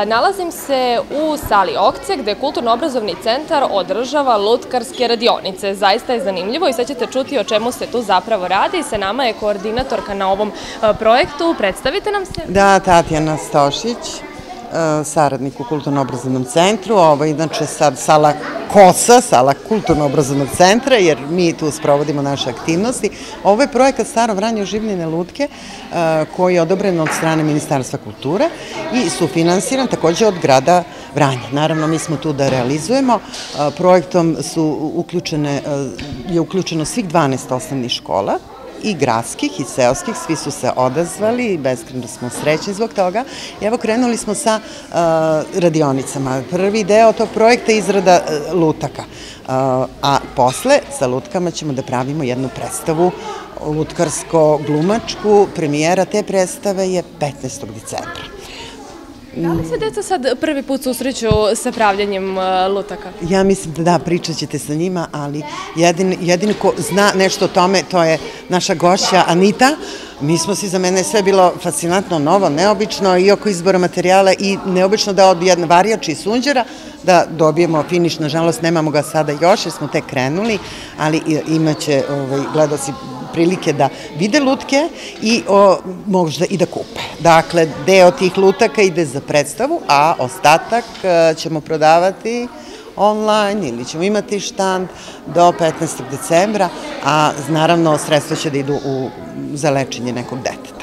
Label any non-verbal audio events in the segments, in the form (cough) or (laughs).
Nalazim se u sali Okce gde Kulturno-obrazovni centar održava lutkarske radionice. Zaista je zanimljivo i sad ćete čuti o čemu se tu zapravo radi. Sa nama je koordinatorka na ovom e, projektu. Predstavite nam se. Da, Tatjana Stošić, saradnik u Kulturno-obrazovnom centru. Ovo je inače sad sala KOSA, sala Kulturno-obrazovnog centra, jer mi tu sprovodimo naše aktivnosti. Ovo je projekat Staro vranje življene lutke, e, koji je odobren od strane Ministarstva kulture i sufinansiran takođe od grada Vranja. Naravno, mi smo tu da realizujemo. Projektom su uključene, je uključeno svih 12 osnovnih škola, i gradskih i seoskih, svi su se odazvali i beskreno smo srećni zbog toga. I evo krenuli smo sa uh, radionicama. Prvi deo tog projekta je izrada uh, lutaka, uh, a posle sa lutkama ćemo da pravimo jednu predstavu lutkarsko-glumačku. Premijera te predstave je 15. decembra. Da li se deca sad prvi put susreću sa pravljanjem e, lutaka? Ja mislim da da, pričat ćete sa njima, ali jedin, ko zna nešto o tome, to je naša gošća Anita. Mi smo si, za mene sve bilo fascinantno, novo, neobično i oko izbora materijala i neobično da od jedna varijač i sunđera da dobijemo finiš, nažalost nemamo ga sada još jer smo tek krenuli, ali imaće ovaj, gledoci prilike da vide lutke i o, možda i da kupe. Dakle, deo tih lutaka ide za predstavu, a ostatak e, ćemo prodavati online ili ćemo imati štand do 15. decembra, a naravno sredstva će da idu u, za lečenje nekog deteta.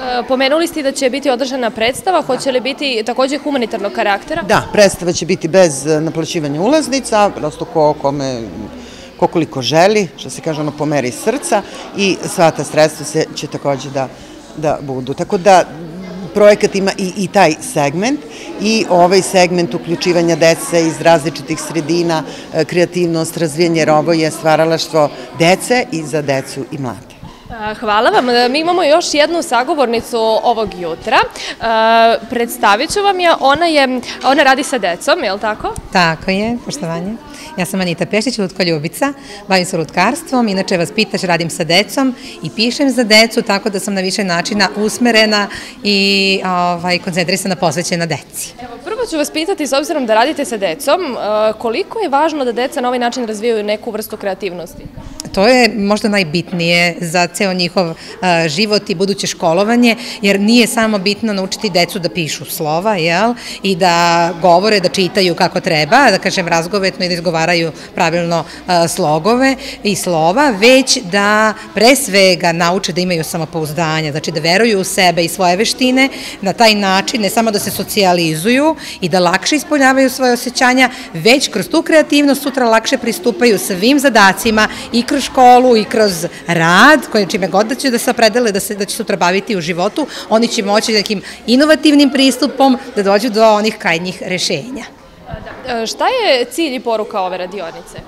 E, pomenuli ste da će biti održana predstava, hoće li biti takođe humanitarnog karaktera? Da, predstava će biti bez naplaćivanja ulaznica, prosto ko kome koliko želi, što se kaže ono po meri srca i sva ta sredstva će takođe da, da budu. Tako da projekat ima i, i taj segment i ovaj segment uključivanja dece iz različitih sredina, e, kreativnost, razvijenje, jer ovo je stvaralaštvo dece i za decu i mlade. Hvala vam. Mi imamo još jednu sagovornicu ovog jutra. Predstavit ću vam je, ona, je, ona radi sa decom, je li tako? Tako je, poštovanje. Ja sam Anita Pešić, Lutko Ljubica, bavim se lutkarstvom, inače vas pitaš, radim sa decom i pišem za decu, tako da sam na više načina usmerena i ovaj, koncentrisana, posvećena deci. Evo, prvo ću vas pitati, s obzirom da radite sa decom, koliko je važno da deca na ovaj način razvijaju neku vrstu kreativnosti? To je možda najbitnije za ceo njihov život i buduće školovanje, jer nije samo bitno naučiti decu da pišu slova, jel? I da govore, da čitaju kako treba, da kažem razgovetno i da izgovaraju pravilno slogove i slova, već da pre svega nauče da imaju samopouzdanje, znači da veruju u sebe i svoje veštine, na taj način ne samo da se socijalizuju i da lakše ispoljavaju svoje osjećanja, već kroz tu kreativnost sutra lakše pristupaju svim zadacima i kroz kroz školu i kroz rad, koje čime god da će da se opredele da, se, da će sutra baviti u životu, oni će moći nekim inovativnim pristupom da dođu do onih krajnjih rešenja. Da. Šta je cilj i poruka ove radionice?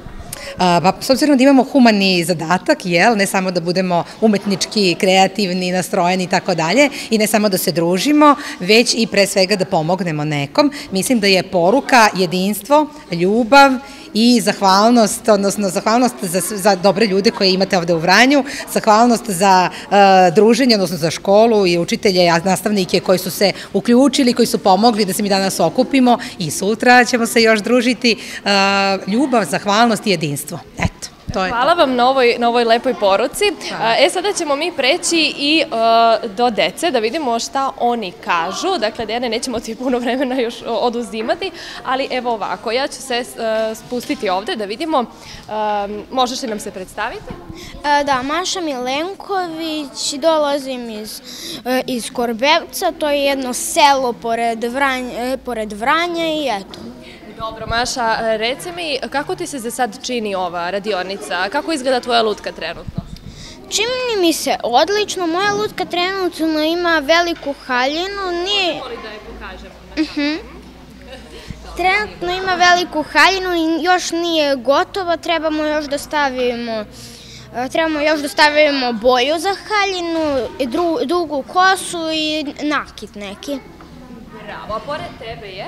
Pa, s obzirom da imamo humani zadatak, jel, ne samo da budemo umetnički, kreativni, nastrojeni i tako dalje, i ne samo da se družimo, već i pre svega da pomognemo nekom, mislim da je poruka jedinstvo, ljubav i zahvalnost, odnosno zahvalnost za, za dobre ljude koje imate ovde u Vranju, zahvalnost za uh, druženje, odnosno za školu i učitelje, i nastavnike koji su se uključili, koji su pomogli da se mi danas okupimo i sutra ćemo se još družiti. Uh, ljubav, zahvalnost i jedinstvo. Eto. To je Hvala vam na ovoj, na ovoj lepoj poruci. Hvala. E, sada ćemo mi preći i uh, do dece, da vidimo šta oni kažu. Dakle, Dejane, nećemo ti puno vremena još oduzimati, ali evo ovako, ja ću se uh, spustiti ovde da vidimo. Uh, možeš li nam se predstaviti? Uh, da, Maša Milenković, dolazim iz, iz Korbevca, to je jedno selo pored Vranja, pored Vranja i eto. Dobro, Maša, reci mi, kako ti se za sad čini ova radionica? Kako izgleda tvoja lutka trenutno? Čini mi se odlično. Moja lutka trenutno ima veliku haljinu. Nije... Voli da je pokažemo. Uh mhm. -huh. Trenutno ima veliku haljinu i još nije gotova. Trebamo još da stavimo trebamo još da stavimo boju za haljinu, dru, dugu kosu i nakit neki. Bravo, a pored tebe je?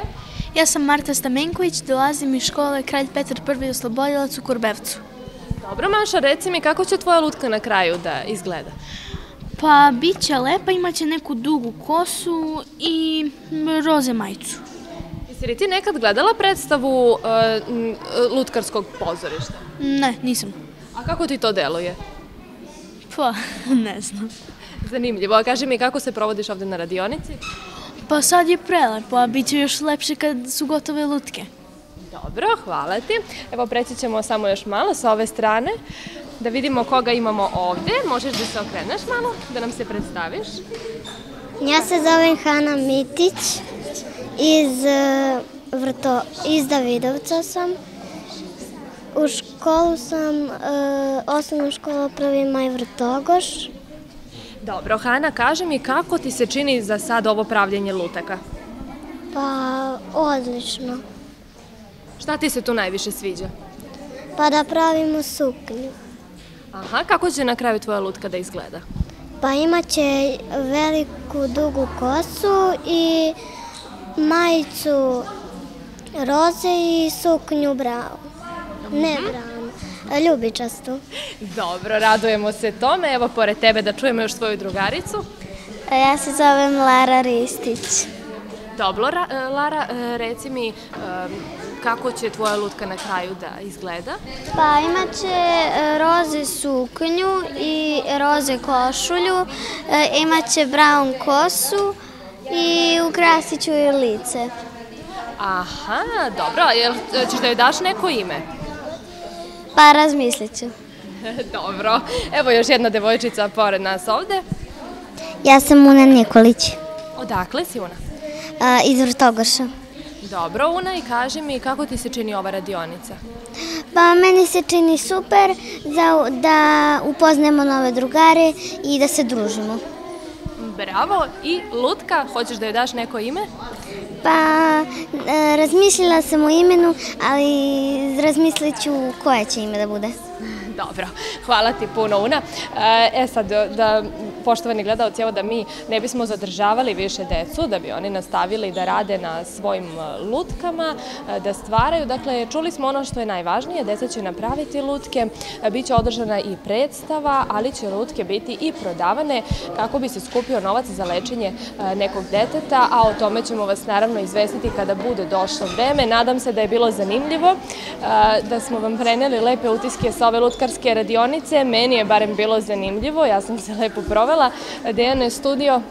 Ja sam Marta Stamenković, dolazim iz škole Kralj Petar I. oslobodilac u Kurbevcu. Dobro, Maša, reci mi kako će tvoja lutka na kraju da izgleda? Pa bit će lepa, imat će neku dugu kosu i roze majicu. Jesi li ti nekad gledala predstavu uh, lutkarskog pozorišta? Ne, nisam. A kako ti to deluje? Pa, (laughs) ne znam. Zanimljivo. A kaži mi kako se provodiš ovde na radionici? Pa sad je prelepo, a bit će još lepše kad su gotove lutke. Dobro, hvala ti. Evo preći ćemo samo još malo sa ove strane da vidimo koga imamo ovde. Možeš da se okreneš malo, da nam se predstaviš. Ja se zovem Hana Mitić, iz, e, vrto, iz Davidovca sam. U školu sam, e, osnovna škola Prvi maj Vrtogoš. Dobro, Hana, kaži mi kako ti se čini za sad ovo pravljenje lutaka? Pa, odlično. Šta ti se tu najviše sviđa? Pa da pravimo suknju. Aha, kako će na kraju tvoja lutka da izgleda? Pa imat će veliku dugu kosu i majicu roze i suknju bravu. Ne bravu, ljubičastu. Dobro, radujemo se tome. Evo, pored tebe da čujemo još svoju drugaricu. Ja se zovem Lara Ristić. Dobro, e, Lara, e, reci mi e, kako će tvoja lutka na kraju da izgleda? Pa imat će e, roze suknju i roze košulju, e, imat će brown kosu i ukrasit ću joj lice. Aha, dobro, jel ćeš da joj daš neko ime? Pa razmislit ću. (laughs) dobro, evo još jedna devojčica pored nas ovde. Ja sam Una Nikolić Odakle si Una? a, iz Vrtogoša. Dobro, Una, i kaži mi kako ti se čini ova radionica? Pa meni se čini super za, da upoznamo nove drugare i da se družimo. Bravo, i Lutka, hoćeš da joj daš neko ime? Pa e, razmišljala sam o imenu, ali razmislit ću koje će ime da bude. Dobro, hvala ti puno Una. E, E sad, da, poštovani gledalci, evo da mi ne bismo zadržavali više decu, da bi oni nastavili da rade na svojim e, lutkama, e, da stvaraju. Dakle, čuli smo ono što je najvažnije, deca će napraviti lutke, e, bit će održana i predstava, ali će lutke biti i prodavane kako bi se skupio novac za lečenje nekog deteta, a o tome ćemo vas naravno izvestiti kada bude došlo vreme. Nadam se da je bilo zanimljivo, da smo vam preneli lepe utiske sa ove lutkarske radionice. Meni je barem bilo zanimljivo, ja sam se lepo provela. Dejane, studio,